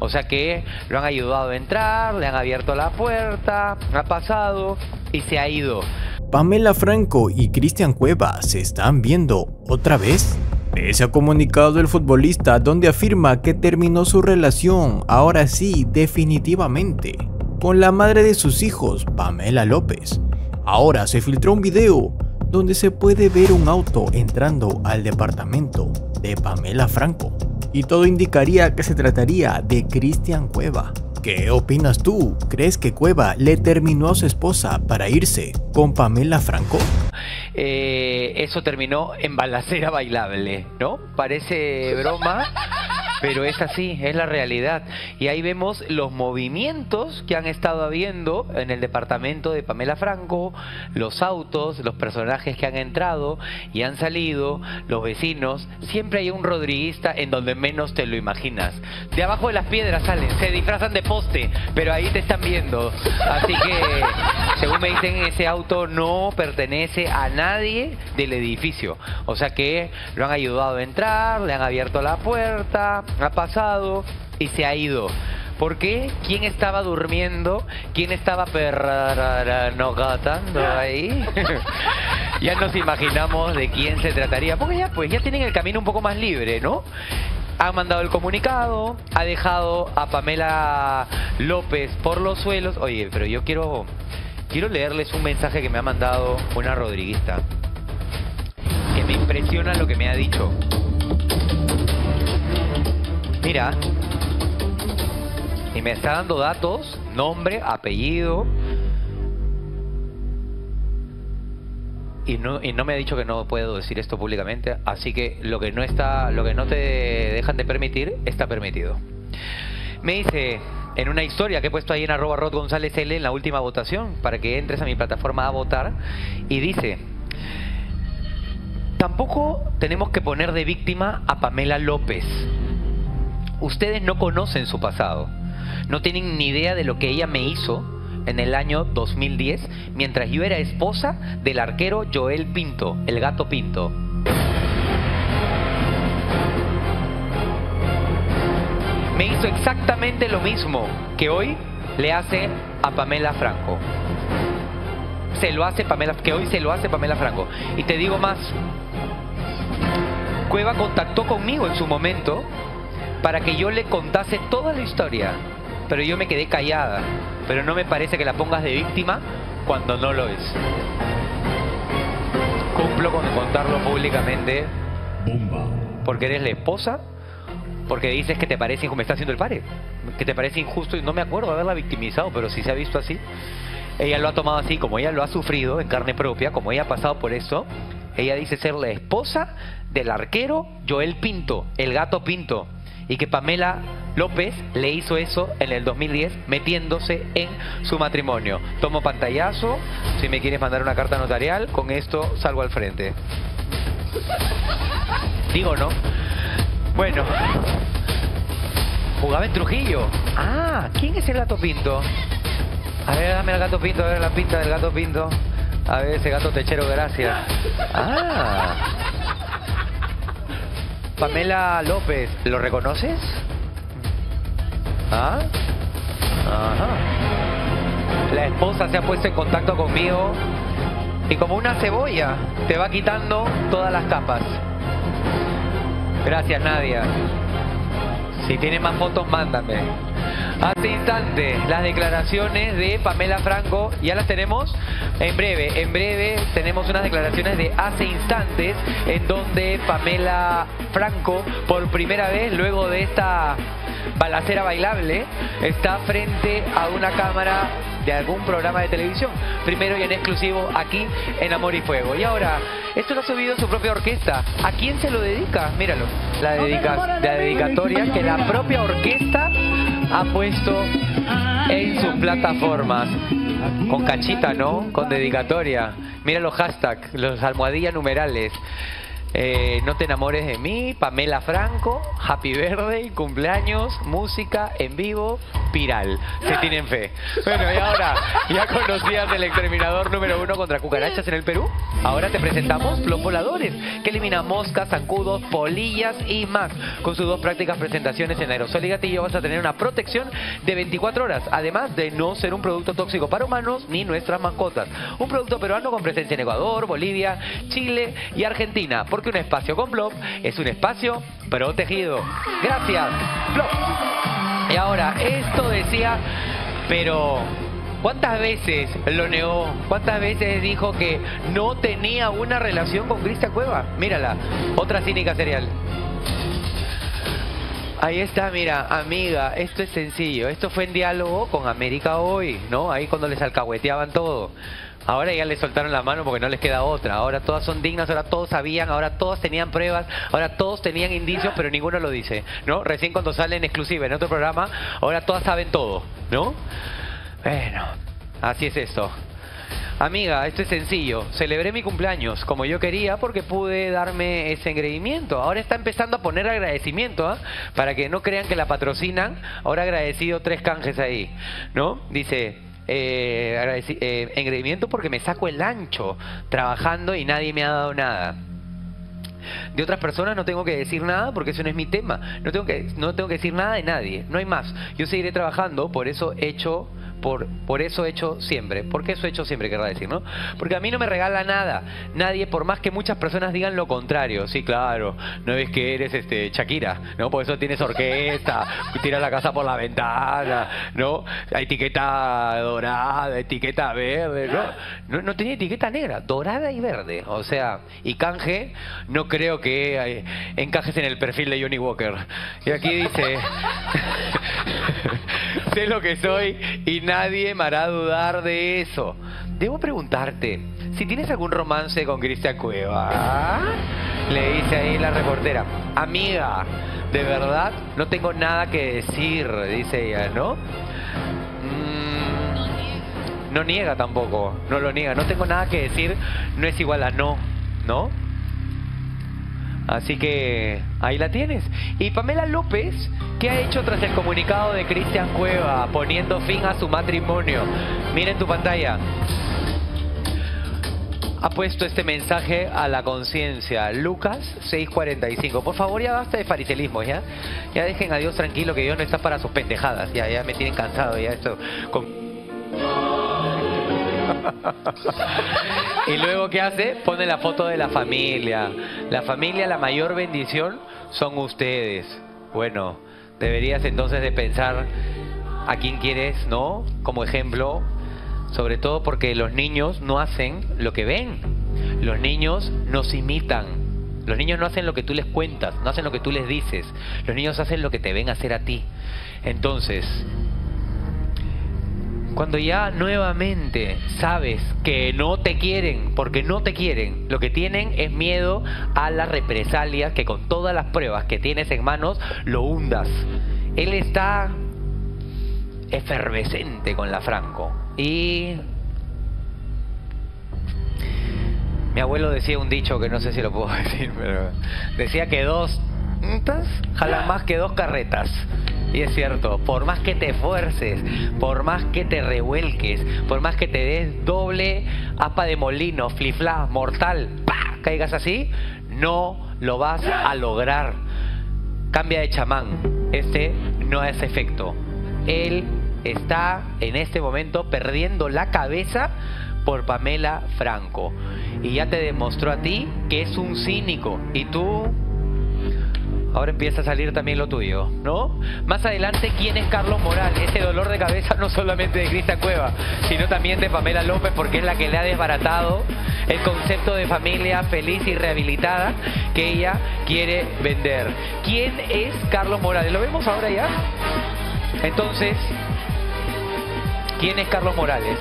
O sea que lo han ayudado a entrar, le han abierto la puerta, ha pasado y se ha ido. Pamela Franco y Cristian Cueva se están viendo otra vez. Ese ha comunicado el futbolista donde afirma que terminó su relación, ahora sí, definitivamente, con la madre de sus hijos, Pamela López. Ahora se filtró un video donde se puede ver un auto entrando al departamento de Pamela Franco. Y todo indicaría que se trataría de Cristian Cueva. ¿Qué opinas tú? ¿Crees que Cueva le terminó a su esposa para irse con Pamela Franco? Eh, eso terminó en balacera bailable, ¿no? Parece broma, pero es así, es la realidad. Y ahí vemos los movimientos que han estado habiendo en el departamento de Pamela Franco, los autos, los personajes que han entrado y han salido, los vecinos. Siempre hay un rodriguista en donde menos te lo imaginas. De abajo de las piedras salen, se disfrazan de poste, pero ahí te están viendo. Así que, según me dicen, ese auto no pertenece a nadie del edificio. O sea que lo han ayudado a entrar, le han abierto la puerta, ha pasado y se ha ido. ¿Por qué? ¿Quién estaba durmiendo? ¿Quién estaba perranogatando ahí? ya nos imaginamos de quién se trataría. Porque ya, pues, ya tienen el camino un poco más libre, ¿no? Ha mandado el comunicado, ha dejado a Pamela López por los suelos. Oye, pero yo quiero, quiero leerles un mensaje que me ha mandado una rodriguista. Que me impresiona lo que me ha dicho. Mira. Y me está dando datos, nombre, apellido. Y no, y no me ha dicho que no puedo decir esto públicamente, así que lo que no está, lo que no te dejan de permitir, está permitido. Me dice en una historia que he puesto ahí en arroba Rod González L en la última votación, para que entres a mi plataforma a votar, y dice, tampoco tenemos que poner de víctima a Pamela López ustedes no conocen su pasado. No tienen ni idea de lo que ella me hizo en el año 2010 mientras yo era esposa del arquero Joel Pinto, el gato Pinto. Me hizo exactamente lo mismo que hoy le hace a Pamela Franco. Se lo hace Pamela, que hoy se lo hace Pamela Franco. Y te digo más, Cueva contactó conmigo en su momento para que yo le contase toda la historia. Pero yo me quedé callada. Pero no me parece que la pongas de víctima cuando no lo es. Cumplo con contarlo públicamente. Porque eres la esposa. Porque dices que te parece injusto. Me está haciendo el pare. Que te parece injusto y no me acuerdo de haberla victimizado, pero si se ha visto así. Ella lo ha tomado así, como ella lo ha sufrido en carne propia, como ella ha pasado por eso. Ella dice ser la esposa del arquero Joel Pinto, el gato Pinto y que Pamela López le hizo eso en el 2010 metiéndose en su matrimonio. Tomo pantallazo, si me quieres mandar una carta notarial, con esto salgo al frente. Digo, ¿no? Bueno. Jugaba en Trujillo. Ah, ¿quién es el gato pinto? A ver, dame el gato pinto, a ver la pinta del gato pinto. A ver ese gato techero, gracias. Ah. Pamela López, ¿lo reconoces? ¿Ah? Ajá. La esposa se ha puesto en contacto conmigo y como una cebolla te va quitando todas las capas. Gracias Nadia. Si tiene más fotos, mándame. Hace instante, las declaraciones de Pamela Franco, ya las tenemos en breve. En breve tenemos unas declaraciones de hace instantes en donde Pamela Franco, por primera vez, luego de esta balacera bailable, está frente a una cámara de algún programa de televisión. Primero y en exclusivo aquí en Amor y Fuego. Y ahora, esto lo ha subido su propia orquesta. ¿A quién se lo dedica? Míralo. La, dedica la dedicatoria que la propia orquesta ha puesto en sus plataformas. Con cachita, ¿no? Con dedicatoria. Mira los hashtags, los almohadillas numerales. Eh, no te enamores de mí, Pamela Franco, Happy Birthday, cumpleaños, música en vivo, viral. Se tienen fe. Bueno, y ahora, ¿ya conocías el exterminador número uno contra cucarachas en el Perú? Ahora te presentamos los voladores, que eliminan moscas, zancudos, polillas y más. Con sus dos prácticas presentaciones en aerosol y gatillo vas a tener una protección de 24 horas, además de no ser un producto tóxico para humanos ni nuestras mascotas. Un producto peruano con presencia en Ecuador, Bolivia, Chile y Argentina porque un espacio con Plop es un espacio protegido. Gracias. Y ahora, esto decía, pero ¿cuántas veces lo negó? ¿Cuántas veces dijo que no tenía una relación con Cristian Cueva? Mírala, otra cínica serial. Ahí está, mira, amiga, esto es sencillo. Esto fue en diálogo con América Hoy, ¿no? Ahí cuando les alcahueteaban todo. Ahora ya les soltaron la mano porque no les queda otra. Ahora todas son dignas, ahora todos sabían, ahora todos tenían pruebas, ahora todos tenían indicios, pero ninguno lo dice, ¿no? Recién cuando salen exclusiva en otro programa, ahora todas saben todo, ¿no? Bueno, así es esto. Amiga, esto es sencillo. Celebré mi cumpleaños como yo quería porque pude darme ese engreimiento. Ahora está empezando a poner agradecimiento, ¿ah? Para que no crean que la patrocinan. Ahora agradecido tres canjes ahí, ¿no? Dice, eh, eh, engreimiento porque me saco el ancho trabajando y nadie me ha dado nada. De otras personas no tengo que decir nada porque eso no es mi tema. No tengo que, no tengo que decir nada de nadie. No hay más. Yo seguiré trabajando, por eso he hecho por, por eso he hecho siempre. ¿Por qué eso he hecho siempre, querrá decir, no? Porque a mí no me regala nada. Nadie, por más que muchas personas digan lo contrario. Sí, claro. No ves que eres este Shakira, ¿no? Por eso tienes orquesta, tiras la casa por la ventana, ¿no? Etiqueta dorada, etiqueta verde, ¿no? No, no tenía etiqueta negra, dorada y verde. O sea, y canje, no creo que encajes en el perfil de Johnny Walker. Y aquí dice... sé lo que soy y nadie me hará dudar de eso. Debo preguntarte, si tienes algún romance con Cristian Cueva, le dice ahí la reportera, amiga, de verdad no tengo nada que decir, dice ella, ¿no? Mm, no niega tampoco, no lo niega, no tengo nada que decir, no es igual a no, ¿no? Así que ahí la tienes. Y Pamela López, ¿qué ha hecho tras el comunicado de Cristian Cueva poniendo fin a su matrimonio? Miren tu pantalla. Ha puesto este mensaje a la conciencia. Lucas 6:45. Por favor, ya basta de fariselismo, ¿ya? Ya dejen a Dios tranquilo que Dios no está para sus pendejadas. Ya, ya me tienen cansado, ya esto. Y luego, ¿qué hace? Pone la foto de la familia. La familia, la mayor bendición son ustedes. Bueno, deberías entonces de pensar a quién quieres, ¿no? Como ejemplo, sobre todo porque los niños no hacen lo que ven. Los niños nos imitan. Los niños no hacen lo que tú les cuentas, no hacen lo que tú les dices. Los niños hacen lo que te ven hacer a ti. Entonces, cuando ya nuevamente sabes que no te quieren, porque no te quieren, lo que tienen es miedo a las represalias, que con todas las pruebas que tienes en manos lo hundas. Él está efervescente con la Franco. Y mi abuelo decía un dicho que no sé si lo puedo decir, pero decía que dos jalan más que dos carretas. Y es cierto, por más que te esfuerces, por más que te revuelques, por más que te des doble apa de molino, flifla, mortal, caigas así, no lo vas a lograr. Cambia de chamán, este no hace efecto. Él está en este momento perdiendo la cabeza por Pamela Franco. Y ya te demostró a ti que es un cínico. Y tú ahora empieza a salir también lo tuyo, ¿no? Más adelante, ¿quién es Carlos Moral? Ese dolor de cabeza no solamente de Cristian Cueva, sino también de Pamela López, porque es la que le ha desbaratado el concepto de familia feliz y rehabilitada que ella quiere vender. ¿Quién es Carlos Morales? ¿Lo vemos ahora ya? Entonces, ¿quién es Carlos Morales?